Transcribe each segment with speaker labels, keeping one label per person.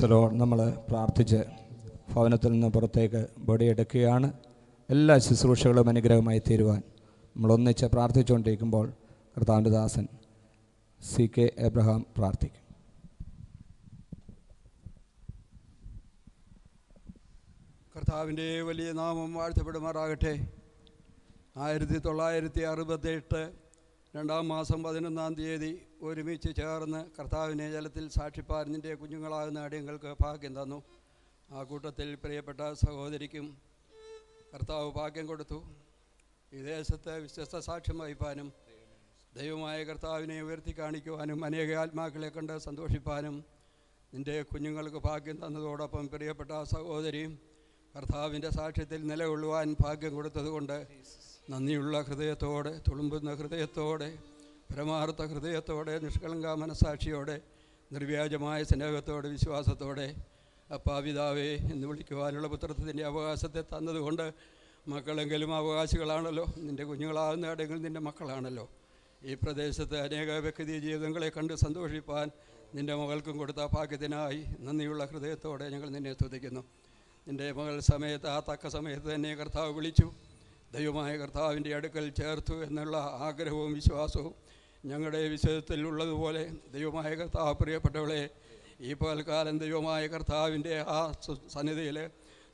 Speaker 1: പ്രൈസലോ നമ്മൾ പ്രാർത്ഥിച്ച് ഭവനത്തിൽ നിന്ന് പുറത്തേക്ക് ബോഡി എടുക്കുകയാണ് എല്ലാ ശുശ്രൂഷകളും അനുഗ്രഹമായി തീരുവാൻ നമ്മളൊന്നിച്ച് പ്രാർത്ഥിച്ചുകൊണ്ടിരിക്കുമ്പോൾ കർത്താവിന്റെ ദാസൻ സി കെ എബ്രഹാം പ്രാർത്ഥിക്കും.
Speaker 2: കർത്താവിന്റെ വലിയ നാമം വാഴ്ത്തപ്പെടുമാറാകട്ടെ. ആയിരത്തി തൊള്ളായിരത്തി അറുപത്തെട്ട് രണ്ടാം മാസം പതിനൊന്നാം തീയതി ഒരുമിച്ച് ചേർന്ന് കർത്താവിനെ ജലത്തിൽ സാക്ഷിപ്പാൻ നിന്റെ കുഞ്ഞുങ്ങളാകുന്ന അടിയങ്ങൾക്ക് ഭാഗ്യം തന്നു. ആ കൂട്ടത്തിൽ പ്രിയപ്പെട്ട സഹോദരിക്കും കർത്താവ് ഭാഗ്യം കൊടുത്തു. ഈ വിശ്വസ്ത സാക്ഷ്യം വഹിപ്പാനും ദൈവമായ കർത്താവിനെ ഉയർത്തി കാണിക്കുവാനും അനേക ആത്മാക്കളെ കണ്ട് സന്തോഷിപ്പാനും നിന്റെ കുഞ്ഞുങ്ങൾക്ക് ഭാഗ്യം തന്നതോടൊപ്പം പ്രിയപ്പെട്ട സഹോദരിയും കർത്താവിന്റെ സാക്ഷ്യത്തിൽ നിലകൊള്ളുവാൻ ഭാഗ്യം കൊടുത്തതുകൊണ്ട് നന്ദിയുള്ള ഹൃദയത്തോടെ തുളുമ്പുന്ന ഹൃദയത്തോടെ പരമാർത്ഥ ഹൃദയത്തോടെ നിഷ്കളങ്ക മനസാക്ഷിയോടെ നിർവ്യാജമായ സ്നേഹത്തോടെ വിശ്വാസത്തോടെ അപ്പാപിതാവേ എന്ന് വിളിക്കുവാനുള്ള പുത്രത്തിന്റെ അവകാശത്തെ തന്നതുകൊണ്ട് മക്കളെങ്കിലും അവകാശികളാണല്ലോ. നിന്റെ കുഞ്ഞുങ്ങളാകുന്ന ഇടങ്ങളിൽ നിന്റെ മക്കളാണല്ലോ. ഈ പ്രദേശത്ത് അനേക വ്യക്തി ജീവിതങ്ങളെ കണ്ട് സന്തോഷിപ്പാൻ നിന്റെ മകൾക്കും കൊടുത്ത ഭാഗ്യത്തിനായി നന്ദിയുള്ള ഹൃദയത്തോടെ ഞങ്ങൾ നിന്നെ സ്തുതിക്കുന്നു. നിന്റെ മകൾ സമയത്ത് ആ തക്ക സമയത്ത് തന്നെ കർത്താവ് വിളിച്ചു. ദൈവമായ കർത്താവിന്റെ അടുക്കൽ ചേർത്തു എന്നുള്ള ആഗ്രഹവും വിശ്വാസവും ഞങ്ങളുടെ വിശ്വാസത്തിൽ ഉള്ളതുപോലെ ദൈവമായ കർത്താവ് പ്രിയപ്പെട്ടവളെ ഈ പകൽക്കാലം ദൈവമായ കർത്താവിന്റെ ആ സന്നിധിയിൽ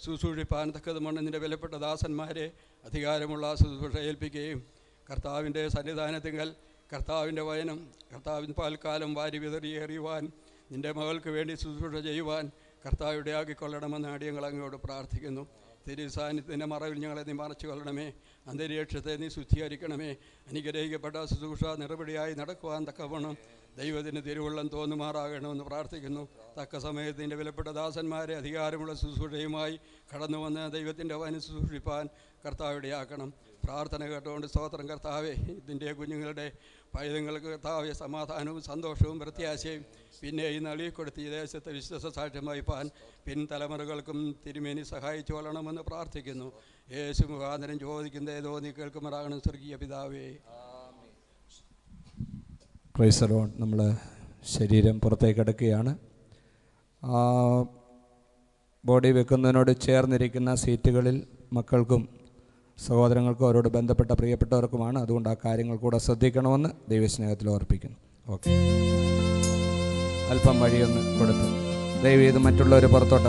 Speaker 2: ശുശ്രൂഷിപ്പാൻ തക്കതുമാണ് നിന്റെ വിലപ്പെട്ട ദാസന്മാരെ അധികാരമുള്ള ശുശ്രൂഷ ഏൽപ്പിക്കുകയും കർത്താവിന്റെ സന്നിധാനത്തിങ്കൽ കർത്താവിന്റെ വചനം കർത്താവിൻ പാൽക്കാലം വാരി വിതറിയേറിയുവാൻ നിന്റെ മകൾക്ക് വേണ്ടി ശുശ്രൂഷ ചെയ്യുവാൻ കർത്താവിടെ ആക്കിക്കൊള്ളണമെന്ന് അടിയങ്ങൾ അങ്ങോട്ട് പ്രാർത്ഥിക്കുന്നു. തിരു സാന്നിധ്യത്തിന്റെ മറവിൽ ഞങ്ങളെ നീ മറച്ചു കൊള്ളണമേ. അന്തരീക്ഷത്തെ നീ ശുദ്ധീകരിക്കണമേ. അനുഗ്രഹിക്കപ്പെട്ട ശുശ്രൂഷ നിറപടിയായി നടക്കുവാൻ തക്കവണ്ണം ദൈവത്തിന് തിരുവള്ളം തോന്നുമാറാകണമെന്ന് പ്രാർത്ഥിക്കുന്നു. തക്ക സമയത്ത് നിന്റെ വിലപ്പെട്ട ദാസന്മാരെ അധികാരമുള്ള ശുശ്രൂഷയുമായി കടന്നു വന്ന് ദൈവത്തിന്റെ വന ശുശ്രൂഷിപ്പാൻ കർത്താവിടെയാക്കണം. പ്രാർത്ഥന കേട്ടുകൊണ്ട് സ്തോത്രം. കർത്താവെ ഇതിന്റെ കുഞ്ഞുങ്ങളുടെ പൈതങ്ങൾക്ക് താവിയ സമാധാനവും സന്തോഷവും പ്രത്യാശയും പിന്നെ ഈ നൽകിക്കൊടുത്ത് ഈ ദേശത്തെ വിശ്വസ സാക്ഷ്യം വഹിപ്പാൻ പിൻതലമുറകൾക്കും തിരുമേനി സഹായിച്ചു കൊള്ളണമെന്ന് പ്രാർത്ഥിക്കുന്നു. യേശു മുഖാന്തരം ചോദിക്കുന്ന ഏതോ നീ കേൾക്കുമാറാകണം സ്വർഗീയ പിതാവേ.
Speaker 1: ക്രൈസലോൺ നമ്മൾ ശരീരം പുറത്തേക്ക് എടുക്കുകയാണ്. ബോഡി വെക്കുന്നതിനോട് ചേർന്നിരിക്കുന്ന സീറ്റുകളിൽ മക്കൾക്കും സഹോദരങ്ങൾക്കും അവരോട് ബന്ധപ്പെട്ട പ്രിയപ്പെട്ടവർക്കുമാണ്. അതുകൊണ്ട് ആ കാര്യങ്ങൾ കൂടെ ശ്രദ്ധിക്കണമെന്ന് ദൈവസ്നേഹത്തിൽ ഓർപ്പിക്കുന്നു. ഓക്കെ. അല്പം വഴിയൊന്ന് കൊടുത്ത് ദൈവം ഇത് മറ്റുള്ളവർ പുറത്തോട്ട്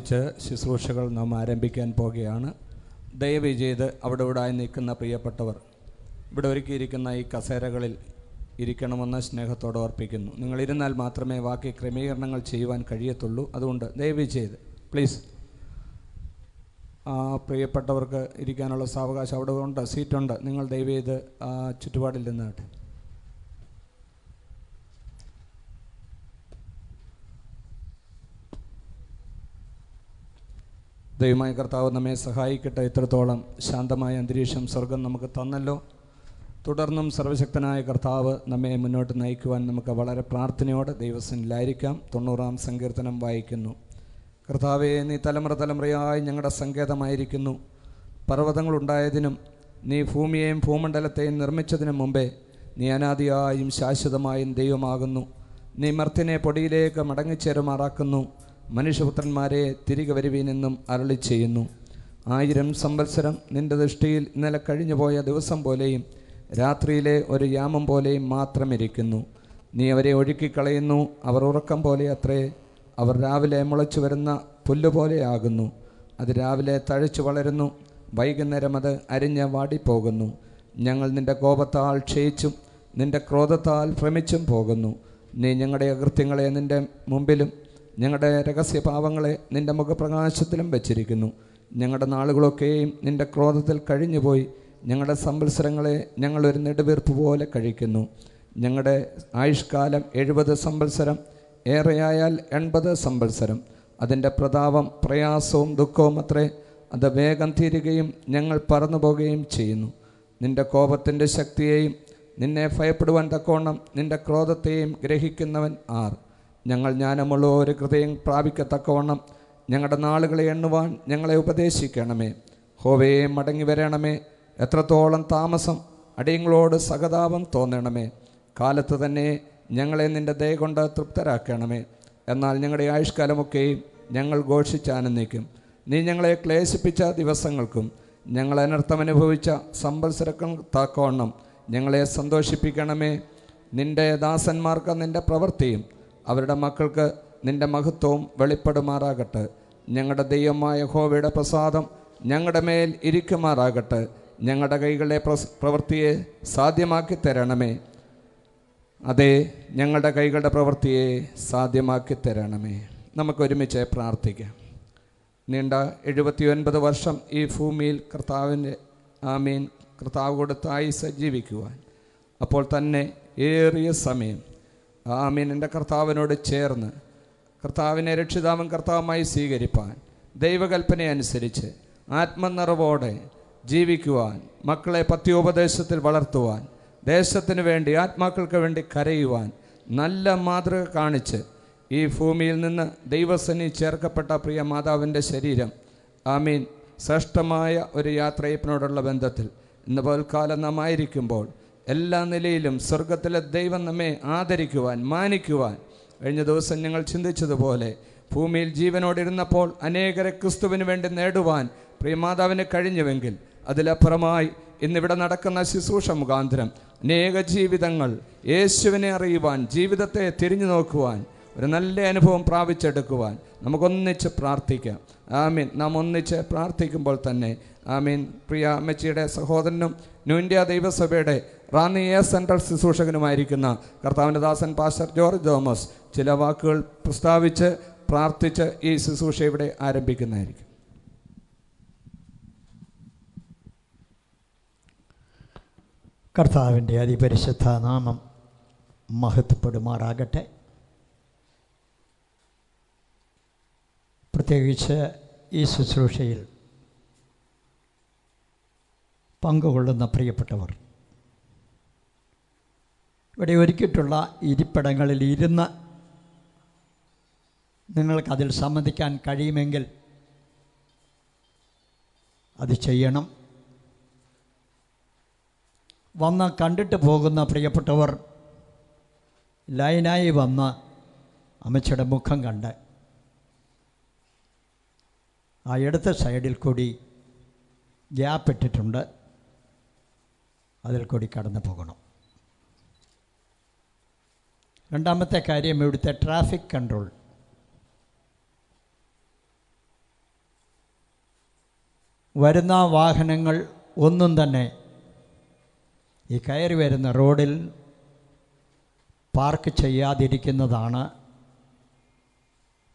Speaker 1: പ്രാർത്ഥിച്ച് ശുശ്രൂഷകൾ നാം ആരംഭിക്കാൻ പോകുകയാണ്. ദയവ് ചെയ്ത് അവിടെ ഇവിടെ ആയി നിൽക്കുന്ന പ്രിയപ്പെട്ടവർ ഇവിടെ ഒരുക്കിയിരിക്കുന്ന ഈ കസേരകളിൽ ഇരിക്കണമെന്ന് സ്നേഹത്തോടെ ഓർപ്പിക്കുന്നു. നിങ്ങൾ ഇരുന്നാൽ മാത്രമേ ബാക്കി ക്രമീകരണങ്ങൾ ചെയ്യുവാൻ കഴിയത്തുള്ളൂ. അതുകൊണ്ട് ദയവ് ചെയ്ത് പ്ലീസ്. ആ പ്രിയപ്പെട്ടവർക്ക് ഇരിക്കാനുള്ള സാവകാശം അവിടെ ഉണ്ട് സീറ്റുണ്ട്. നിങ്ങൾ ദയവ് ചെയ്ത് ചുറ്റുപാടിൽ നിന്നാട്ടെ ദൈവമായ കർത്താവ് നമ്മെ സഹായിക്കട്ടെ. ഇത്രത്തോളം ശാന്തമായ അന്തരീക്ഷം സ്വർഗം നമുക്ക് തന്നല്ലോ. തുടർന്നും സർവശക്തനായ കർത്താവ് നമ്മെ മുന്നോട്ട് നയിക്കുവാൻ നമുക്ക് വളരെ പ്രാർത്ഥനയോടെ ദൈവസനിലായിരിക്കാം തൊണ്ണൂറാം സങ്കീർത്തനം വായിക്കുന്നു. കർത്താവെ നീ തലമുറ തലമുറയായി ഞങ്ങളുടെ സങ്കേതമായിരിക്കുന്നു. പർവതങ്ങളുണ്ടായതിനും നീ ഭൂമിയെയും ഭൂമണ്ഡലത്തെയും നിർമ്മിച്ചതിനും മുമ്പേ നീ അനാദിയായും ശാശ്വതമായും ദൈവമാകുന്നു. നീ മർത്തിനെ പൊടിയിലേക്ക് മടങ്ങിച്ചേരുമാറാക്കുന്നു. മനുഷ്യപുത്രന്മാരെ തിരികെ വരുവീനെന്നും അരളി ചെയ്യുന്നു ആയിരം സംവത്സരം നിന്റെ ദൃഷ്ടിയിൽ ഇന്നലെ കഴിഞ്ഞു പോയ ദിവസം പോലെയും രാത്രിയിലെ ഒരു യാമം പോലെയും മാത്രം ഇരിക്കുന്നു നീ അവരെ ഒഴുക്കിക്കളയുന്നു. അവർ ഉറക്കം പോലെ അത്രേ. അവർ രാവിലെ മുളച്ചു വരുന്ന പുല്ലുപോലെയാകുന്നു അത് രാവിലെ തഴച്ചു വളരുന്നു. വൈകുന്നേരം അത് അരിഞ്ഞ് വാടിപ്പോകുന്നു. ഞങ്ങൾ നിന്റെ കോപത്താൽ ക്ഷയിച്ചും നിന്റെ ക്രോധത്താൽ ഭ്രമിച്ചും പോകുന്നു. നീ ഞങ്ങളുടെ അകൃത്യങ്ങളെ നിന്റെ മുമ്പിലും ഞങ്ങളുടെ രഹസ്യപാവങ്ങളെ നിന്റെ മുഖപ്രകാശത്തിലും വച്ചിരിക്കുന്നു. ഞങ്ങളുടെ നാളുകളൊക്കെയും നിന്റെ ക്രോധത്തിൽ കഴിഞ്ഞുപോയി. ഞങ്ങളുടെ സംവത്സരങ്ങളെ ഞങ്ങളൊരു നെടുവീർപ്പ് പോലെ കഴിക്കുന്നു. ഞങ്ങളുടെ ആയുഷ്കാലം എഴുപത് സംവത്സരം ഏറെയായാൽ എൺപത് സംവത്സരം. അതിന്റെ പ്രതാപം പ്രയാസവും ദുഃഖവും അത്രേ. അത് വേഗം തീരുകയും ഞങ്ങൾ പറന്നു പോവുകയും ചെയ്യുന്നു. നിന്റെ കോപത്തിന്റെ ശക്തിയെയും നിന്നെ ഭയപ്പെടുവാൻ തക്കോണം നിന്റെ ക്രോധത്തെയും ഗ്രഹിക്കുന്നവൻ ആർ. ഞങ്ങൾ ജ്ഞാനമുള്ള ഒരു ഹൃദയം പ്രാപിക്കത്തക്കവണ്ണം ഞങ്ങളുടെ നാളുകളെ എണ്ണുവാൻ ഞങ്ങളെ ഉപദേശിക്കണമേ. ഹോവേ മടങ്ങി വരണമേ. എത്രത്തോളം താമസം അടിയങ്ങളോട് സഹതാപം തോന്നണമേ. കാലത്ത് തന്നെ ഞങ്ങളെ നിന്റെ ദയ കൊണ്ട് തൃപ്തരാക്കണമേ. എന്നാൽ ഞങ്ങളുടെ ആയുഷ്കാലമൊക്കെയും ഞങ്ങൾ ഘോഷിച്ചാനന്ദിക്കും നീ ഞങ്ങളെ ക്ലേശിപ്പിച്ച ദിവസങ്ങൾക്കും ഞങ്ങൾ അനർത്ഥം അനുഭവിച്ച സമ്പത്സരക്കം താക്കവണ്ണം ഞങ്ങളെ സന്തോഷിപ്പിക്കണമേ. നിന്റെ ദാസന്മാർക്ക് നിന്റെ പ്രവൃത്തിയും അവരുടെ മക്കൾക്ക് നിന്റെ മഹത്വവും വെളിപ്പെടുമാറാകട്ടെ. ഞങ്ങളുടെ ദൈവമായ ഹോവയുടെ പ്രസാദം ഞങ്ങളുടെ മേൽ ഇരിക്കുമാറാകട്ടെ. ഞങ്ങളുടെ കൈകളിലെ പ്രവൃത്തിയെ സാധ്യമാക്കി തരണമേ. അതെ ഞങ്ങളുടെ കൈകളുടെ പ്രവൃത്തിയെ സാധ്യമാക്കി തരണമേ. നമുക്ക് ഒരുമിച്ച് പ്രാർത്ഥിക്കാം. നീണ്ട എഴുപത്തിയൊൻപത് വർഷം ഈ ഭൂമിയിൽ കർത്താവിന്റെ ആമീൻ കർത്താവ് കൊടുത്തായി സജ്ജീവിക്കുവാൻ അപ്പോൾ തന്നെ ഏറിയ സമയം. ആമീൻ. എന്റെ കർത്താവിനോട് ചേർന്ന് കർത്താവിനെ രക്ഷിതാവും കർത്താവുമായി സ്വീകരിപ്പാൻ ദൈവകൽപ്പന അനുസരിച്ച് ആത്മനിറവോടെ ജീവിക്കുവാൻ മക്കളെ പത്യോപദേശത്തിൽ വളർത്തുവാൻ ദേശത്തിന് വേണ്ടി ആത്മാക്കൾക്ക് വേണ്ടി കരയുവാൻ നല്ല മാതൃക കാണിച്ച് ഈ ഭൂമിയിൽ നിന്ന് ദൈവസനി ചേർക്കപ്പെട്ട പ്രിയ മാതാവിന്റെ ശരീരം ആമീൻ ശ്രേഷ്ഠമായ ഒരു യാത്രയപ്പിനോടുള്ള ബന്ധത്തിൽ ഇന്ന് പൽക്കാലം നാം ആയിരിക്കുമ്പോൾ എല്ലാ നിലയിലും സ്വർഗത്തിലെ ദൈവം നമ്മെ ആദരിക്കുവാൻ മാനിക്കുവാൻ. കഴിഞ്ഞ ദിവസം ഞങ്ങൾ ചിന്തിച്ചതുപോലെ ഭൂമിയിൽ ജീവനോടിരുന്നപ്പോൾ അനേകരെ ക്രിസ്തുവിന് വേണ്ടി നേടുവാൻ പ്രിയമാതാവിന് കഴിഞ്ഞുവെങ്കിൽ അതിലപ്പുറമായി ഇന്നിവിടെ നടക്കുന്ന ശുശ്രൂഷ മുഖാന്തരം അനേക ജീവിതങ്ങൾ യേശുവിനെ അറിയുവാൻ ജീവിതത്തെ തിരിഞ്ഞു നോക്കുവാൻ ഒരു നല്ല അനുഭവം പ്രാപിച്ചെടുക്കുവാൻ നമുക്കൊന്നിച്ച് പ്രാർത്ഥിക്കാം. ആമീൻ. നാം ഒന്നിച്ച് പ്രാർത്ഥിക്കുമ്പോൾ തന്നെ ആമീൻ. പ്രിയ അമ്മച്ചിയുടെ സഹോദരനും ഇന്ത്യ ദൈവസഭയുടെ റാന്നി എ സെൻട്രൽ ശുശ്രൂഷകനുമായിരിക്കുന്ന കർത്താവിന്റെ ദാസൻ പാസ്റ്റർ ജോർജ് തോമസ് ചില വാക്കുകൾ പ്രസ്താവിച്ച് പ്രാർത്ഥിച്ച് ഈ ശുശ്രൂഷ ഇവിടെ ആരംഭിക്കുന്നതായിരിക്കും.
Speaker 3: കർത്താവിന്റെ അതിപരിശുദ്ധ നാമം മഹത്വപ്പെടുമാറാകട്ടെ. പ്രത്യേകിച്ച് ഈ ശുശ്രൂഷയിൽ പങ്കുകൊള്ളുന്ന പ്രിയപ്പെട്ടവർ ഇവിടെ ഒരുക്കിയിട്ടുള്ള ഇരിപ്പിടങ്ങളിൽ ഇരുന്ന് നിങ്ങൾക്കതിൽ സംബന്ധിക്കാൻ കഴിയുമെങ്കിൽ അത് ചെയ്യണം. വന്ന് കണ്ടിട്ട് പോകുന്ന പ്രിയപ്പെട്ടവർ ലൈനായി വന്ന് അമ്മച്ചയുടെ മുഖം കണ്ട് ആ ഇടത്ത സൈഡിൽ കൂടി ഗ്യാപ്പ് ഇട്ടിട്ടുണ്ട്. അതിൽ കൂടി കടന്നു പോകണം. രണ്ടാമത്തെ കാര്യം ഇവിടുത്തെ ട്രാഫിക് കൺട്രോൾ വരുന്ന വാഹനങ്ങൾ ഒന്നും തന്നെ ഈ കയറി വരുന്ന റോഡിൽ പാർക്ക് ചെയ്യാതിരിക്കുന്നതാണ്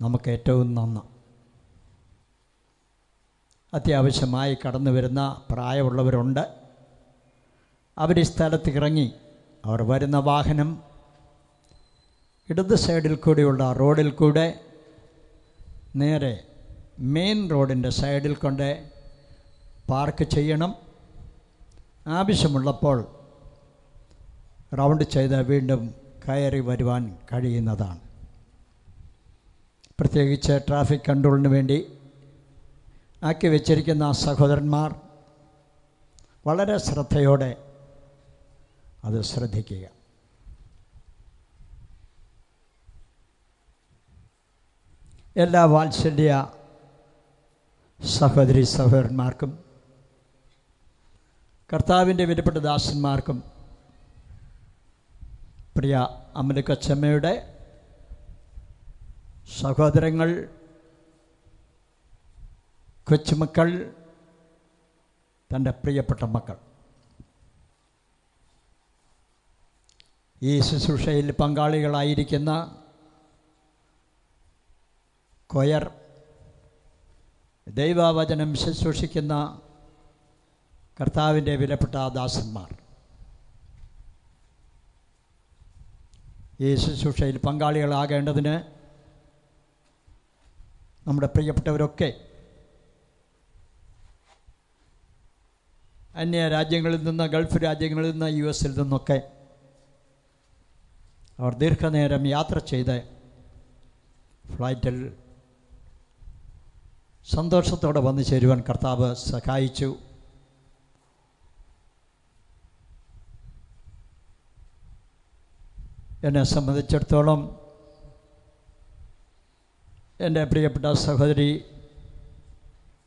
Speaker 3: നമുക്ക് ഏറ്റവും നന്ന്. അത്യാവശ്യമായി കടന്നു വരുന്ന പ്രായമുള്ളവരുണ്ട്. അവർ ഈ സ്ഥലത്ത് ഇറങ്ങി അവർ വരുന്ന വാഹനം ഇടത് സൈഡിൽ കൂടെയുള്ള റോഡിൽ കൂടെ നേരെ മെയിൻ റോഡിന്റെ സൈഡിൽ കൊണ്ട് പാർക്ക് ചെയ്യണം. ആവശ്യമുള്ളപ്പോൾ റൗണ്ട് ചെയ്ത് വീണ്ടും കയറി വരുവാൻ കഴിയുന്നതാണ്. പ്രത്യേകിച്ച് ട്രാഫിക് കൺട്രോളിന് വേണ്ടി ആക്കി വെച്ചിരിക്കുന്ന സഹോദരന്മാർ വളരെ ശ്രദ്ധയോടെ അത് ശ്രദ്ധിക്കുക. എല്ലാ വാത്സല്യ സഹോദരി സഹോദരന്മാർക്കും കർത്താവിന്റെ വിലപ്പെട്ട ദാസന്മാർക്കും പ്രിയ അമലക്കച്ചമ്മയുടെ സഹോദരങ്ങൾ കൊച്ചുമക്കൾ തന്റെ പ്രിയപ്പെട്ട മക്കൾ. ഈ ശുശ്രൂഷയിൽ പങ്കാളികളായിരിക്കുന്ന കൊയർ. ദൈവവചനം ശുശ്രൂഷിക്കുന്ന കർത്താവിന്റെ വിലപ്പെട്ട ദാസന്മാർ. ഈ ശുശ്രൂഷയിൽ പങ്കാളികളാകേണ്ടതിന് നമ്മുടെ പ്രിയപ്പെട്ടവരൊക്കെ അന്യ രാജ്യങ്ങളിൽ നിന്ന് ഗൾഫ് രാജ്യങ്ങളിൽ നിന്ന് യു എസിൽ നിന്നൊക്കെ അവർ ദീർഘനേരം യാത്ര ചെയ്ത് ഫ്ലൈറ്റിൽ സന്തോഷത്തോടെ വന്നു ചേരുവാൻ കർത്താവ് സഹായിച്ചു. എന്നെ സംബന്ധിച്ചിടത്തോളം എന്റെ പ്രിയപ്പെട്ട സഹോദരി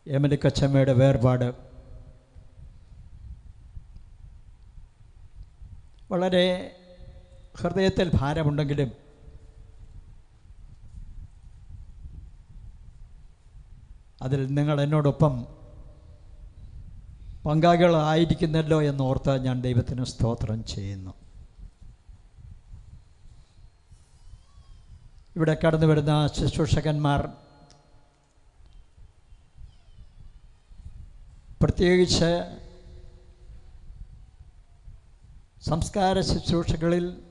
Speaker 3: എമലിക്കച്ചമ്മയുടെ വേർപാട് വളരെ ഹൃദയത്തിൽ ഭാരമുണ്ടെങ്കിലും അതിൽ നിങ്ങൾ എന്നോടൊപ്പം പങ്കാളികളായിരിക്കുന്നല്ലോ എന്നോർത്ത് ഞാൻ ദൈവത്തിന് സ്തോത്രം ചെയ്യുന്നു. ഇവിടെ കടന്നു വരുന്ന ശുശ്രൂഷകന്മാർ പ്രത്യേകിച്ച് സംസ്കാര ശുശ്രൂഷകളിൽ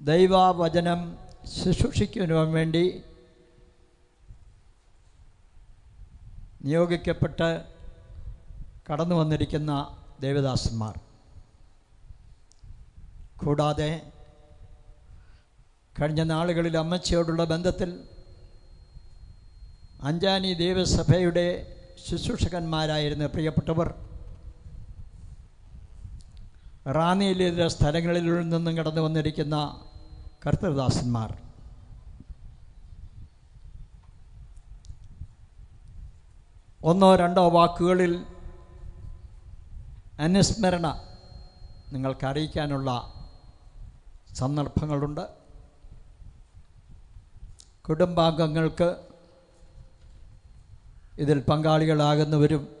Speaker 3: ദൈവവചനം ശുശ്രൂഷിക്കുന്നതിന് വേണ്ടി നിയോഗിക്കപ്പെട്ട് കടന്നു വന്നിരിക്കുന്ന ദേവദാസന്മാർ. കൂടാതെ കഴിഞ്ഞ നാളുകളിൽ അമ്മച്ചയോടുള്ള ബന്ധത്തിൽ അഞ്ചാനി ദേവസഭയുടെ ശുശ്രൂഷകന്മാരായിരുന്ന പ്രിയപ്പെട്ടവർ റാന്നിയിലെ സ്ഥലങ്ങളിൽ നിന്നും കടന്നു വന്നിരിക്കുന്ന കർത്തൃദാസന്മാർ. ഒന്നോ രണ്ടോ വാക്കുകളിൽ അനുസ്മരണ നിങ്ങൾക്ക് അറിയിക്കാനുള്ള സന്ദർഭങ്ങളുണ്ട്. കുടുംബാംഗങ്ങൾക്ക് ഇതിൽ പങ്കാളികളാകുന്നവരും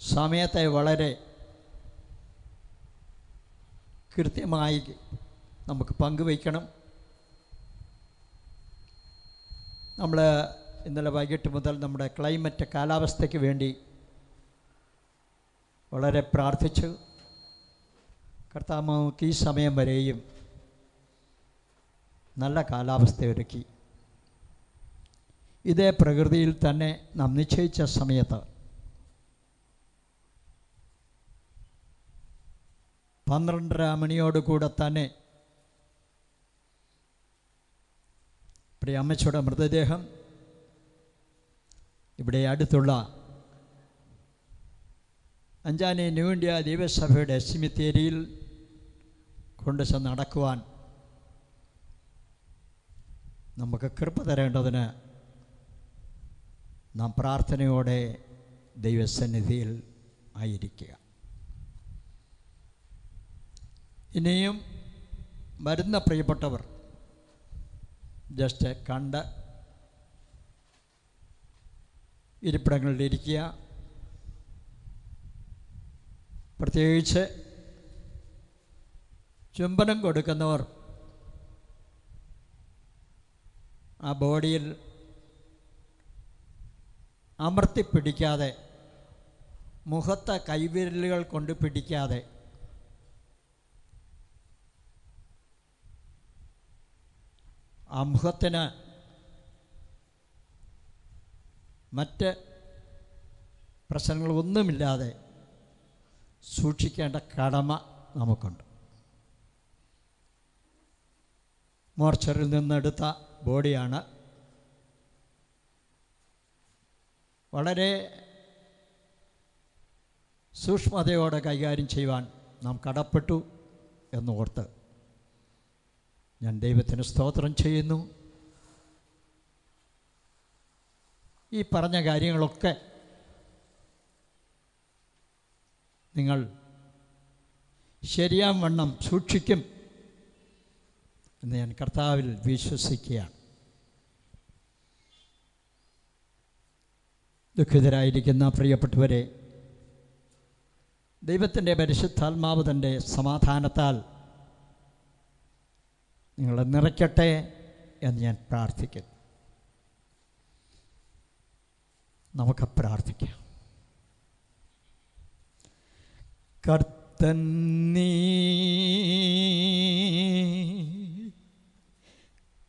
Speaker 3: സമയത്തെ വളരെ കൃത്യമായി നമുക്ക് പങ്കുവയ്ക്കണം. നമ്മൾ ഇന്നലെ വൈകിട്ട് മുതൽ നമ്മുടെ ക്ലൈമറ്റ് കാലാവസ്ഥയ്ക്ക് വേണ്ടി വളരെ പ്രാർത്ഥിച്ചു. കർത്താവ് ഈ സമയം വരെയും നല്ല കാലാവസ്ഥ ഒരുക്കി. ഇതേ പ്രകൃതിയിൽ തന്നെ നാം നിശ്ചയിച്ച സമയത്ത് പന്ത്രണ്ടര മണിയോടുകൂടെ തന്നെ പ്രിയ അമ്മച്ചയുടെ മൃതദേഹം ഇവിടെ അടുത്തുള്ള അഞ്ചാനി ന്യൂ ഇന്ത്യ ദൈവസഭയുടെ സിമിത്തേരിയിൽ കൊണ്ടുചെന്ന് നടക്കുവാൻ നമുക്ക് കൃപ തരേണ്ടതിന് നാം പ്രാർത്ഥനയോടെ ദൈവസന്നിധിയിൽ ആയിരിക്കുക. ഇനിയും വരുന്ന പ്രിയപ്പെട്ടവർ ജസ്റ്റ് കണ്ട് ഇരിപ്പിടങ്ങളിലിരിക്കുക പ്രത്യേകിച്ച് ചുംബനം കൊടുക്കുന്നവർ ആ ബോഡിയിൽ അമർത്തി പിടിക്കാതെ മുഖത്തെ കൈവിരലുകൾ കൊണ്ട് പിടിക്കാതെ ആ മുഖത്തിന് മറ്റ് പ്രശ്നങ്ങളൊന്നുമില്ലാതെ സൂക്ഷിക്കേണ്ട കടമ നമുക്കുണ്ട്. മോർച്ചറിൽ നിന്നെടുത്ത ബോഡിയാണ്. വളരെ സൂക്ഷ്മതയോടെ കൈകാര്യം ചെയ്യുവാൻ നാം കടപ്പെട്ടു എന്നോർത്ത് ഞാൻ ദൈവത്തിന് സ്തോത്രം ചെയ്യുന്നു. ഈ പറഞ്ഞ കാര്യങ്ങളൊക്കെ നിങ്ങൾ ശരിയാം വണ്ണം സൂക്ഷിക്കും എന്ന് ഞാൻ കർത്താവിൽ വിശ്വസിക്കുകയാണ്. ദുഃഖിതരായിരിക്കുന്ന പ്രിയപ്പെട്ടവരെ ദൈവത്തിന്റെ പരിശുദ്ധാത്മാവ് തന്റെ സമാധാനത്താൽ നിങ്ങളെ നിറയ്ക്കട്ടെ എന്ന് ഞാൻ പ്രാർത്ഥിക്കുന്നു. നമുക്ക് പ്രാർത്ഥിക്കാം. കർത്തൻ നീ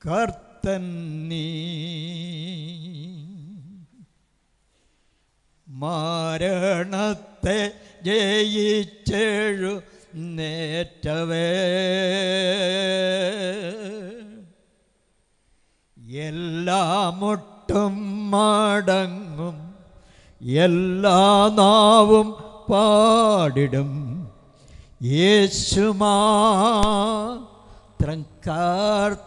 Speaker 3: കർത്തൻ നീ മരണത്തെ ജയിച്ചെഴു നേറ്റവേ. എല്ലാമൊട്ടും മടങ്ങും എല്ലാ നാവും പാടിടും. യേശുമാത്രം കർത്താവന്ന്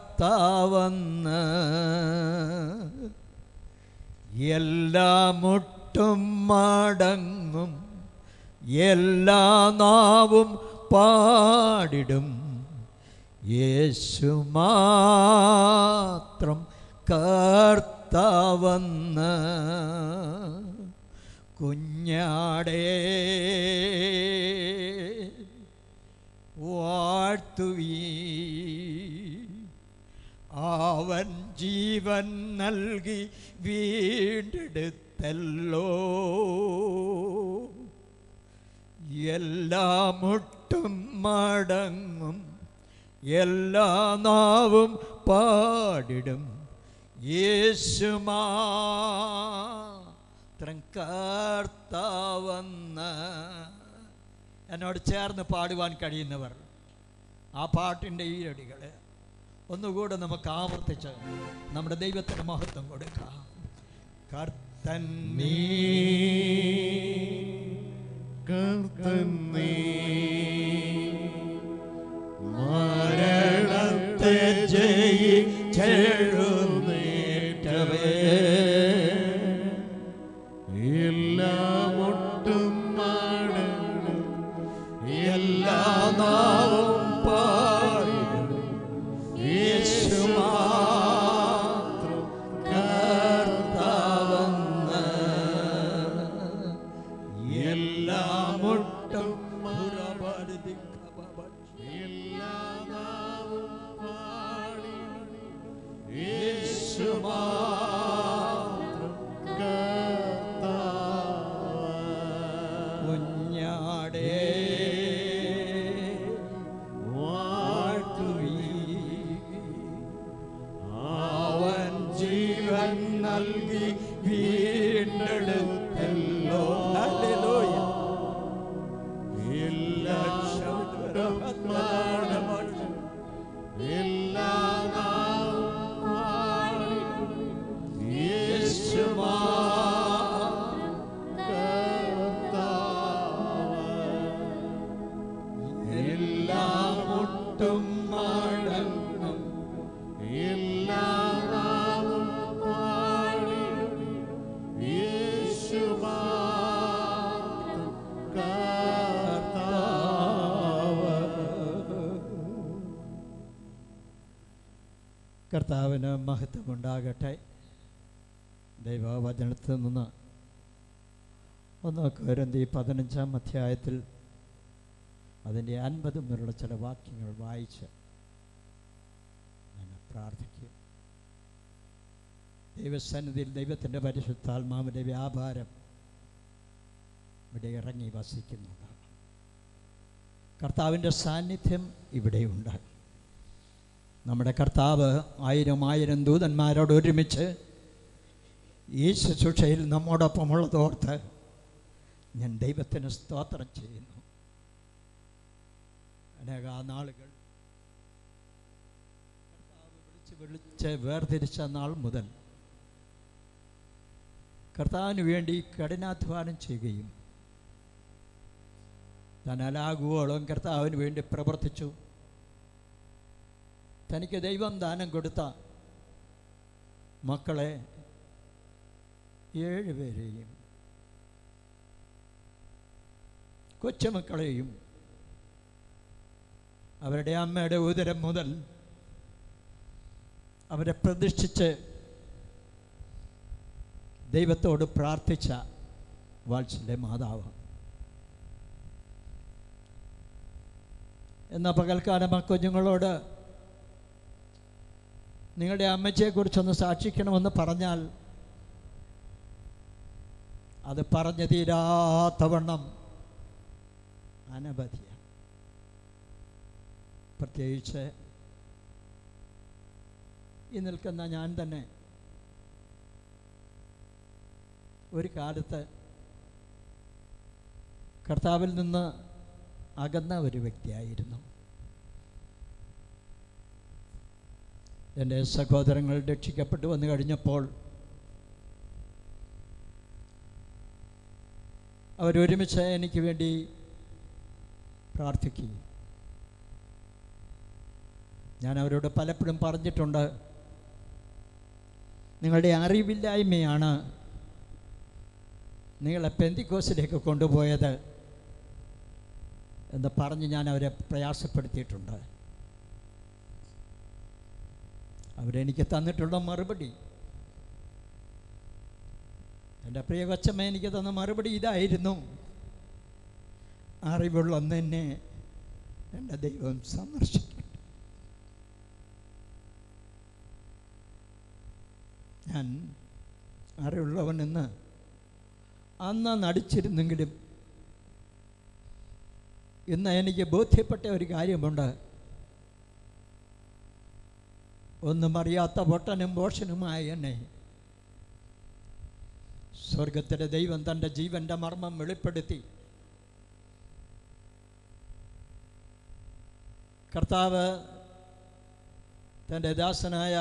Speaker 3: എല്ലാ മുട്ടും മടങ്ങും. എല്ലാ നാവും പാടിടും. യേശുമാത്രം കർത്താവന്ന്. കുഞ്ഞാടേ വാഴ്ത്തുവീ. അവൻ ജീവൻ നൽകി വീണ്ടെടുത്തല്ലോ. എല്ലാ മുട്ടും മടങ്ങും എല്ലാ നാവും പാടിടും. യേശുമാത്രം കർത്താവെന്ന്. എന്നോട് ചേർന്ന് പാടുവാൻ കഴിയുന്നവർ ആ പാട്ടിന്റെ ഈരടികൾ ഒന്നുകൂടെ നമുക്ക് ആവർത്തിച്ച് നമ്മുടെ ദൈവത്തിന് മഹത്വം കൊടുക്കാം. കർത്തൻ നീ
Speaker 4: കർത്തൻ നീ.
Speaker 3: കർത്താവിന് മഹത്വമുണ്ടാകട്ടെ. ദൈവവചനത്തിൽ നിന്ന് ഒന്ന് കോരന്തി പതിനഞ്ചാം അധ്യായത്തിൽ അതിന്റെ അൻപത് മുതലുള്ള ചില വാക്യങ്ങൾ വായിച്ച് ഞാൻ പ്രാർത്ഥിക്കും ദൈവസന്നിധിയിൽ ദൈവത്തിന്റെ പരിശുദ്ധാത്മാവിന്റെ വ്യാപാരം ഇവിടെ ഇറങ്ങി വസിക്കുന്നുണ്ടാകും കർത്താവിന്റെ സാന്നിധ്യം ഇവിടെയുണ്ട് നമ്മുടെ കർത്താവ് ആയിരം ആയിരം ദൂതന്മാരോട് ഒരുമിച്ച് ഈ ശുശ്രൂഷയിൽ നമ്മോടൊപ്പമുള്ളതോർത്ത് ഞാൻ ദൈവത്തിന് സ്തോത്രം ചെയ്യുന്നു. അനേക നാളുകൾ കർത്താവ് വിളിച്ച് വിളിച്ച് വേർതിരിച്ച നാൾ മുതൽ കർത്താവിന് വേണ്ടി കഠിനാധ്വാനം ചെയ്യുകയും താൻ അലാകുവോളം കർത്താവിന് വേണ്ടി പ്രവർത്തിച്ചു. തനിക്ക് ദൈവം ദാനം കൊടുത്ത മക്കളെ ഏഴുപേരെയും കൊച്ചുമക്കളെയും അവരുടെ അമ്മയുടെ ഉദരം മുതൽ അവരെ പ്രതിഷ്ഠിച്ച് ദൈവത്തോട് പ്രാർത്ഥിച്ച വാത്സല്യ മാതാവ്. എന്ന പകൽക്കാലം ആ കുഞ്ഞുങ്ങളോട് നിങ്ങളുടെ അമ്മച്ചയെക്കുറിച്ചൊന്ന് സാക്ഷിക്കണമെന്ന് പറഞ്ഞാൽ അത് പറഞ്ഞു തീരാത്തവണ്ണം അനവധിയാണ്. പ്രത്യേകിച്ച് ഈ നിൽക്കുന്ന ഞാൻ തന്നെ ഒരു കാലത്ത് കർത്താവിൽ നിന്ന് അകന്ന ഒരു വ്യക്തിയായിരുന്നു. എന്റെ സഹോദരങ്ങൾ രക്ഷിക്കപ്പെട്ടു വന്നു കഴിഞ്ഞപ്പോൾ അവരൊരുമിച്ച് എനിക്ക് വേണ്ടി പ്രാർത്ഥിക്കുകയും ഞാൻ അവരോട് പലപ്പോഴും പറഞ്ഞിട്ടുണ്ട് നിങ്ങളുടെ അറിവില്ലായ്മയാണ് നിങ്ങളെ പെന്തിക്കോസിലേക്ക് കൊണ്ടുപോയത് എന്ന് പറഞ്ഞ് ഞാൻ അവരെ പ്രയാസപ്പെടുത്തിയിട്ടുണ്ട്. അവരെനിക്ക് തന്നിട്ടുള്ള മറുപടി. എന്റെ പ്രിയ കൊച്ചമ്മ എനിക്ക് തന്ന മറുപടി ഇതായിരുന്നു. അറിവുള്ള നിന്നെ എന്റെ ദൈവം സന്ദർശിക്കും ഞാൻ അറിവുള്ളവനെന്ന് അന്ന് നടിച്ചിരുന്നെങ്കിലും ഇന്ന് എനിക്ക് ബോധ്യപ്പെട്ട ഒരു കാര്യമുണ്ട്. ഒന്നും അറിയാത്ത പൊട്ടനും പോഷനുമായ എന്നെ. സ്വർഗത്തിലെ ദൈവം തന്റെ ജീവന്റെ മർമ്മം വെളിപ്പെടുത്തി. കർത്താവ് തന്റെ ദാസനായ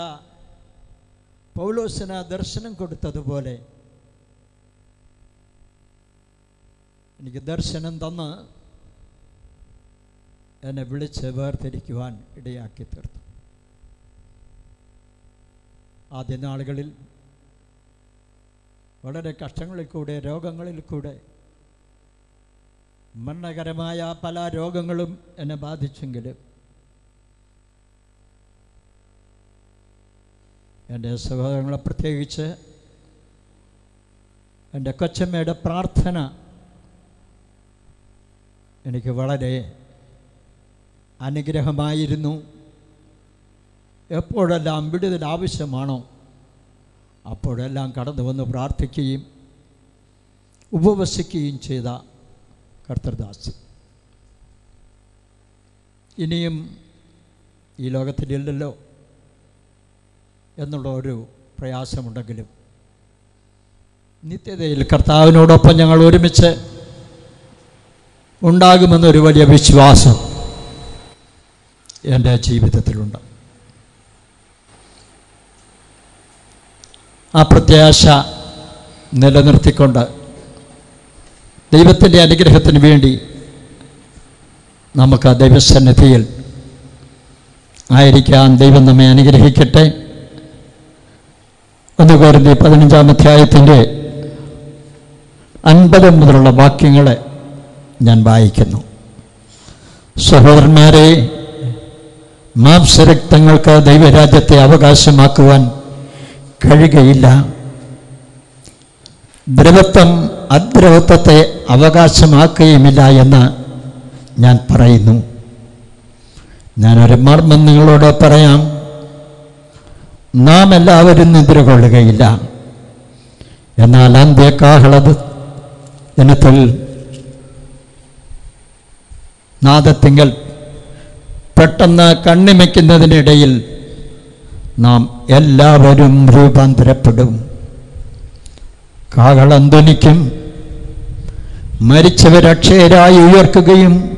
Speaker 3: പൗലോസിന് ദർശനം കൊടുത്തതുപോലെ എനിക്ക് ദർശനം തന്ന് എന്നെ വിളിച്ച് വേർതിരിക്കുവാൻ ഇടയാക്കി തീർത്തു ആദ്യ നാളുകളിൽ വളരെ കഷ്ടങ്ങളിൽ കൂടെ രോഗങ്ങളിൽ കൂടെ മരണകരമായ പല രോഗങ്ങളും എന്നെ ബാധിച്ചെങ്കിലും എന്റെ സഹോദരങ്ങളെ പ്രത്യേകിച്ച് എന്റെ കൊച്ചമ്മയുടെ പ്രാർത്ഥന എനിക്ക് വളരെ അനുഗ്രഹമായിരുന്നു. എപ്പോഴെല്ലാം വിടുതൽ ആവശ്യമാണോ അപ്പോഴെല്ലാം കടന്നു വന്ന് പ്രാർത്ഥിക്കുകയും ഉപവസിക്കുകയും ചെയ്ത കർത്തൃദാസ് ഇനിയും ഈ ലോകത്തിലില്ലല്ലോ എന്നുള്ള ഒരു പ്രയാസമുണ്ടെങ്കിലും നിത്യതയിൽ കർത്താവിനോടൊപ്പം ഞങ്ങൾ ഒരുമിച്ച് ഉണ്ടാകുമെന്നൊരു വലിയ വിശ്വാസം എന്റെ ജീവിതത്തിലുണ്ട്. ആ പ്രത്യാശ നിലനിർത്തിക്കൊണ്ട് ദൈവത്തിന്റെ അനുഗ്രഹത്തിന് വേണ്ടി നമുക്ക് ദൈവസന്നിധിയിൽ ആയിരിക്കാൻ ദൈവം നമ്മെ അനുഗ്രഹിക്കട്ടെ. ഒന്ന് കോരുന്ന പതിനഞ്ചാം അധ്യായത്തിന്റെ അൻപത് മുതലുള്ള വാക്യങ്ങളെ ഞാൻ വായിക്കുന്നു. സഹോദരന്മാരെ മാംസരക്തങ്ങൾക്ക് ദൈവരാജ്യത്തെ അവകാശമാക്കുവാൻ കഴിയുകയില്ല. ദ്രവത്വം അദ്രവത്വത്തെ അവകാശമാക്കുകയുമില്ല എന്ന് ഞാൻ പറയുന്നു. ഞാനൊരു മർമ്മം നിങ്ങളോട് പറയാം. നാം എല്ലാവരും നിദ്ര കൊള്ളുകയില്ല എന്നാൽ അന്ത്യകാഹളത് ദിനത്തിൽ നാദത്തിങ്കൽ പെട്ടെന്ന് കണ്ണിമയ്ക്കുന്നതിനിടയിൽ നാം എല്ലാവരും രൂപാന്തരപ്പെടും. കാഹളം ധ്വനിക്കും മരിച്ചവരക്ഷയരായി ഉയർക്കുകയും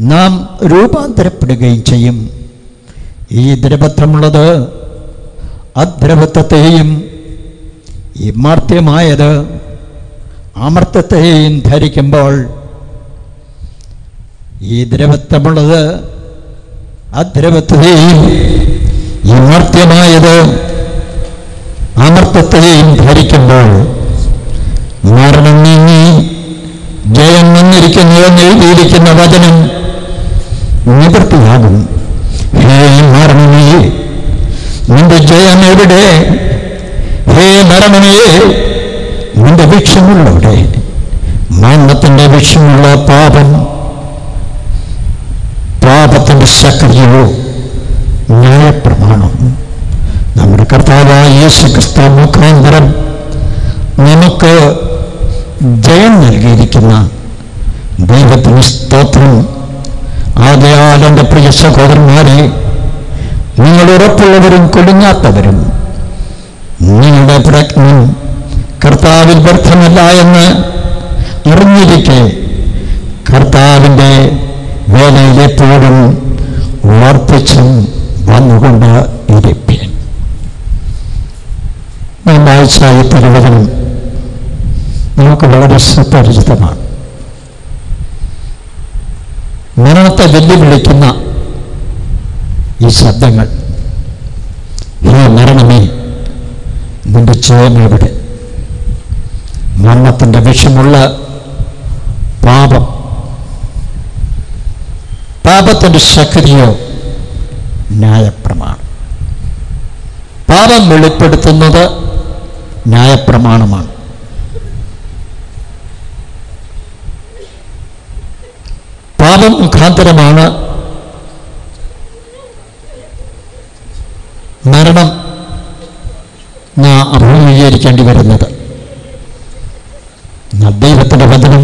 Speaker 3: നാം രൂപാന്തരപ്പെടുകയും ചെയ്യും. ഈ ദ്രവത്വമുള്ളത് അദ്രവത്വത്തെയും ഈ അമർത്ഥത്തെയും ധരിക്കുമ്പോൾ ഈ ദ്രവത്വമുള്ളത് അദ്രവത്വത്തെയും ഈ അമർത്ഥത്തെയും ഭരിക്കുമ്പോൾ മരണം നീങ്ങി ജയം വന്നിരിക്കുന്നുവെന്ന് എഴുതിയിരിക്കുന്ന വചനം നിവൃത്തിയാകും. ഹേ മരണമേ നിന്റെ ജയം എവിടെ? ഹേ മരണമേ നിന്റെ വിഷമുള്ളവിടെ. മരണത്തിന്റെ വിഷമുള്ള പാപം പാപത്തിന്റെ ശക്തിയോ ന്യായപ്രമാണം നമ്മുടെ കർത്താവായ യേശു ക്രിസ്തു മുഖാന്തരം നമുക്ക് ജയം നൽകിയിരിക്കുന്ന ദൈവത്തിന് സ്തോത്രം. എന്റെ പ്രിയ സഹോദരന്മാരെ നിങ്ങൾ ഉറപ്പുള്ളവരും കൊടുങ്ങാത്തവരും നിങ്ങളുടെ പ്രജ്ഞം കർത്താവിൽ വ്യർത്ഥമല്ല എന്ന് അറിഞ്ഞിരിക്കെ കർത്താവിന്റെ വേലയിൽ എപ്പോഴും ഈ തിരുവചനം നമുക്ക് വളരെ സുപരിചിതമാണ് മരണത്തെ വെല്ലുവിളിക്കുന്ന ഈ ശബ്ദങ്ങൾ ഹേ മരണമേ നിന്റെ ജയം എവിടെ? മരണത്തിന്റെ വിഷമുള്ള പാപം പാപത്തിന്റെ ശക്തിയോ ന്യായപ്രമാണം. പാപം വെളിപ്പെടുത്തുന്നത് ന്യായപ്രമാണമാണ്. പാപം മുഖാന്തരമാണ് മരണം നാം അഭിമുഖീകരിക്കേണ്ടി വരുന്നത്. ദൈവത്തിന്റെ വചനം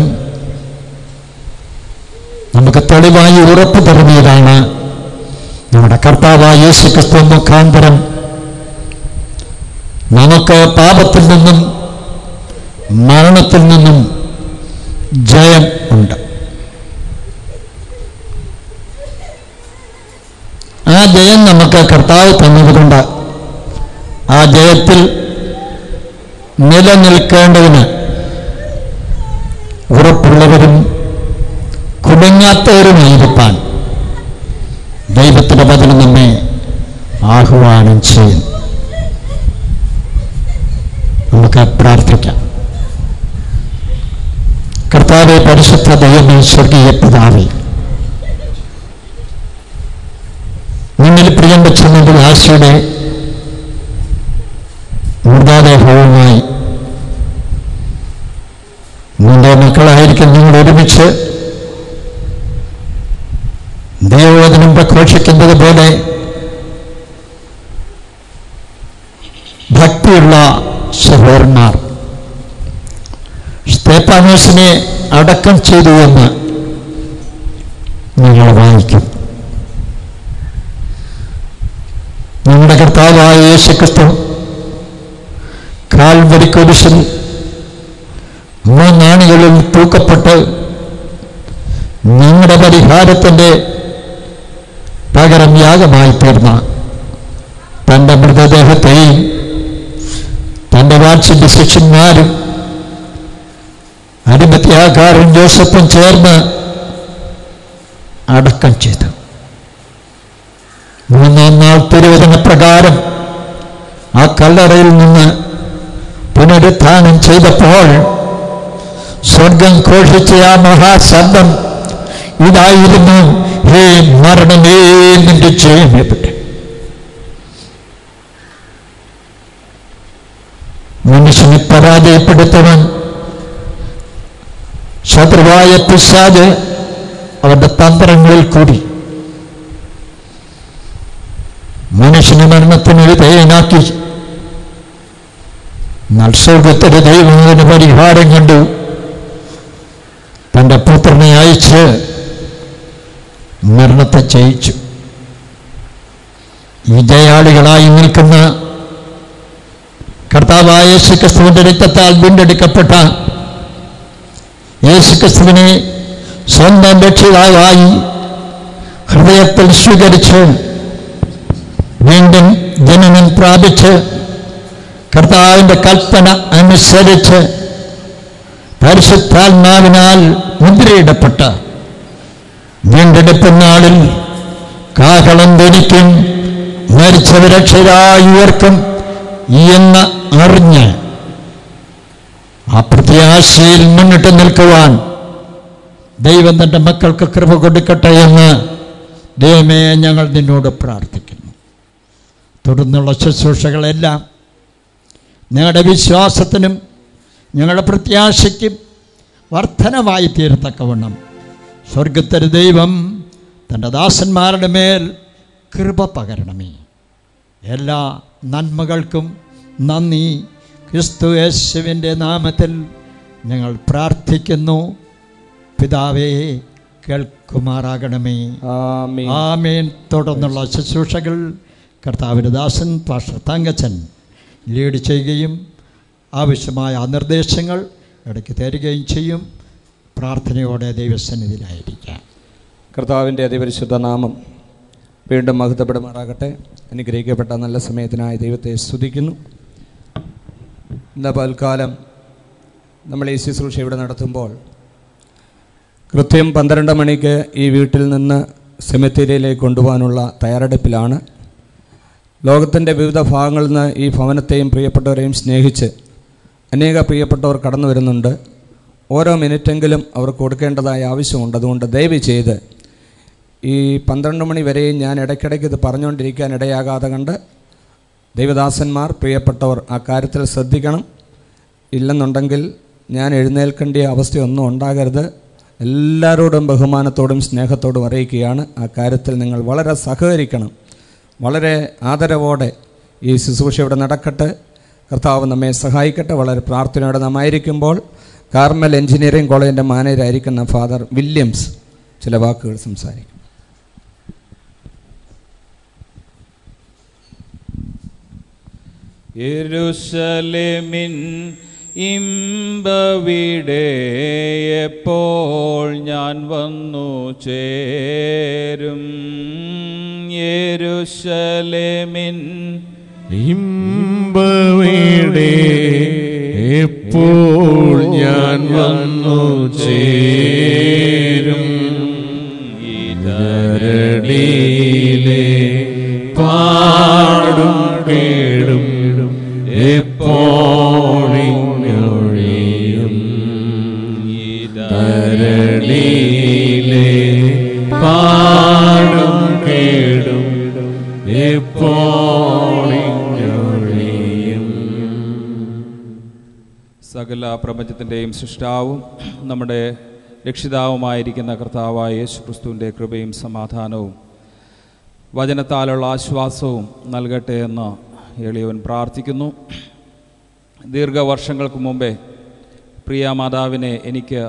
Speaker 3: നമുക്ക് തെളിവായി ഉറപ്പ് തരുന്നതാണ് നമ്മുടെ കർത്താവായ യേശു ക്രിസ്തു മുഖാന്തരം നമുക്ക് പാപത്തിൽ നിന്നും മരണത്തിൽ നിന്നും ജയം ഉണ്ട്. ആ ജയം നമുക്ക് കർത്താവ് തന്നതുകൊണ്ട് ആ ജയത്തിൽ നിലനിൽക്കേണ്ടതിന് ഉറപ്പുള്ളവരും കുടുങ്ങാത്തവരുമായിരിക്കാൻ ദൈവത്തിന്റെ വചനം നമ്മെ ആഹ്വാനം ചെയ്യുന്നു. നമുക്ക് പ്രാർത്ഥിക്കാം. കർത്താവെ പരിശുദ്ധ ദൈവമേ സ്വർഗീയ പിതാവേ നിന്നിൽ പ്രിയം വെച്ചിരുന്നെങ്കിൽ ആശയുടെ മൃതാദേഹവുമായി നിന്റെ മക്കളായിരിക്കും നിങ്ങൾ ഒരുമിച്ച് ദൈവവചനം പ്രഘോഷിക്കുന്നത് പോലെ ഭക്തിയുള്ള സഹോദരന്മാർ സ്തേപ്പാനോസിനെ അടക്കം ചെയ്തു എന്ന് നിങ്ങൾ വായിക്കും. നമ്മുടെ കർത്താവായ യേശുക്രിസ്തു കാൽവരി കുരിശിൽ മൂന്നാണികളിൽ തൂക്കപ്പെട്ട് ഞങ്ങളുടെ പരിഹാരത്തിന്റെ പകരം യാഗമായി തീർന്ന തന്റെ മൃതദേഹത്തെയും വാത്സല്യ ശിഷ്യന്മാരും അടിമത്യാകാരൻ ജോസഫും ചേർന്ന് അടക്കം ചെയ്തു. മൂന്നാം നാൾ തിരുവചന പ്രകാരം ആ കല്ലറയിൽ നിന്ന് പുനരുത്ഥാനം ചെയ്തപ്പോൾ സ്വർഗം ഘോഷിച്ച ആ മഹാശബ്ദം ഇതായിരുന്നു ഹേ മരണമേ നിന്റെ ജയം മനുഷ്യനെ പരാജയപ്പെടുത്തുവാൻ. ശത്രുവായ പിശാജ് അവരുടെ തന്ത്രങ്ങളിൽ കൂടി. മനുഷ്യനെ മരണത്തിന് വിധേയനാക്കി സ്വർഗത്തിന്റെ ദൈവം അതിന് പരിഹാരം കണ്ടു. തന്റെ പുത്രനെ അയച്ച് മരണത്തെ ജയിച്ചു. വിജയാളികളായി നിൽക്കുന്ന കർത്താവായ യേശുക്രിസ്തുവിന്റെ രക്തത്താൽ വീണ്ടെടുക്കപ്പെട്ട യേശുക്രിസ്തുവിനെ സ്വന്തം രക്ഷിതാവായി ഹൃദയത്തിൽ സ്വീകരിച്ച് വീണ്ടും ജനനം പ്രാപിച്ച് കർത്താവിന്റെ കൽപ്പന അനുസരിച്ച് പരിശുദ്ധാത്മാവിനാൽ മുദ്രയിടപ്പെട്ട വീണ്ടെടുപ്പ് നാളിൽ കാഹളം ധനിക്കും മരിച്ചവരക്ഷരായി ഉയർക്കും എന്ന് അറിഞ്ഞ് ആ പ്രത്യാശയിൽ മുന്നിട്ട് നിൽക്കുവാൻ ദൈവം തന്റെ മക്കൾക്ക് കൃപ കൊടുക്കട്ടെ എന്ന് ദൈവമേ ഞങ്ങൾ നിന്നോട് പ്രാർത്ഥിക്കുന്നു. തുടർന്നുള്ള ശുശ്രൂഷകളെല്ലാം ഞങ്ങളുടെ വിശ്വാസത്തിനും ഞങ്ങളുടെ പ്രത്യാശയ്ക്കും വർധനമായി തീരത്തക്കവണ്ണം. സ്വർഗത്തൊരു ദൈവം തന്റെ ദാസന്മാരുടെ മേൽ കൃപ പകരണമേ. എല്ലാ നന്മകൾക്കും നന്ദി. ക്രിസ്തു യേശുവിന്റെ നാമത്തിൽ ഞങ്ങൾ പ്രാർത്ഥിക്കുന്നു. പിതാവേ കേൾക്കുമാറാകണമേ.
Speaker 1: ആമീൻ.
Speaker 3: തുടർന്നുള്ള ശുശ്രൂഷകൾ കർത്താവിന്റെ ദാസൻ പാസ്റ്റർ തങ്കച്ചൻ ലീഡ് ചെയ്യുകയും ആവശ്യമായ നിർദ്ദേശങ്ങൾ ഇടയ്ക്ക് തരികയും ചെയ്യും. പ്രാർത്ഥനയോടെ ദൈവസന്നിധിയിലായിരിക്കാം.
Speaker 1: കർത്താവിന്റെ അതിപരിശുദ്ധ നാമം വീണ്ടും മഹത്വപ്പെടുമാറാകട്ടെ. അനുഗ്രഹിക്കപ്പെട്ട നല്ല സമയത്തിനായി ദൈവത്തെ സ്തുതിക്കുന്നു. ഇന്ന് പൽക്കാലം നമ്മൾ ഈ ശുശ്രൂഷ ഇവിടെ നടത്തുമ്പോൾ കൃത്യം പന്ത്രണ്ട് മണിക്ക് ഈ വീട്ടിൽ നിന്ന് സെമിത്തേരിയിലേക്ക് കൊണ്ടുപോകാനുള്ള തയ്യാറെടുപ്പിലാണ്. ലോകത്തിന്റെ വിവിധ ഭാഗങ്ങളിൽ നിന്ന് ഈ ഭവനത്തെയും പ്രിയപ്പെട്ടവരെയും സ്നേഹിച്ച് അനേക പ്രിയപ്പെട്ടവർ കടന്നു വരുന്നുണ്ട്. ഓരോ മിനിറ്റെങ്കിലും അവർക്ക് കൊടുക്കേണ്ടതായ ആവശ്യമുണ്ട്. അതുകൊണ്ട് ദയവ് ചെയ്ത് ഈ പന്ത്രണ്ട് മണി വരെയും ഞാൻ ഇടയ്ക്കിടയ്ക്ക് ഇത് പറഞ്ഞുകൊണ്ടിരിക്കാൻ ഇടയാകാതെ കണ്ട് ദൈവദാസന്മാർ പ്രിയപ്പെട്ടവർ ആ കാര്യത്തിൽ ശ്രദ്ധിക്കണം. ഇല്ലെന്നുണ്ടെങ്കിൽ ഞാൻ എഴുന്നേൽക്കേണ്ട അവസ്ഥയൊന്നും ഉണ്ടാകരുത്. എല്ലാവരോടും ബഹുമാനത്തോടും സ്നേഹത്തോടും അറിയിക്കുകയാണ്. ആ കാര്യത്തിൽ നിങ്ങൾ വളരെ സഹകരിക്കണം. വളരെ ആദരവോടെ ഈ ശുശ്രൂഷ ഇവിടെ നടക്കട്ടെ. കർത്താവ് നമ്മെ സഹായിക്കട്ടെ. വളരെ പ്രാർത്ഥനയോടെ നമ്മായിരിക്കുമ്പോൾ കാർമൽ എഞ്ചിനീയറിംഗ് കോളേജിന്റെ മാനേജരായിരിക്കുന്ന ഫാദർ വില്യംസ് ചില വാക്കുകൾ സംസാരിക്കും.
Speaker 4: യെരൂശലേമിൻ ഇമ്പവിടെ എപ്പോൾ ഞാൻ വന്നു ചേരും. യെരൂശലേമിൻ
Speaker 5: ഇമ്പവിടെ എപ്പോൾ ഞാൻ വന്നു ചേരും. ഇതരടിയിലെ പാടും
Speaker 4: സകല പ്രപഞ്ചത്തിന്റെയും സൃഷ്ടാവും നമ്മുടെ രക്ഷിതാവുമായിരിക്കുന്ന കർത്താവായ യേശു ക്രിസ്തുവിന്റെ കൃപയും സമാധാനവും വചനത്താലുള്ള ആശ്വാസവും നൽകട്ടെ എന്ന് എളിയവൻ പ്രാർത്ഥിക്കുന്നു. ദീർഘവർഷങ്ങൾക്ക് മുമ്പേ പ്രിയ മാതാവിനെ എനിക്ക്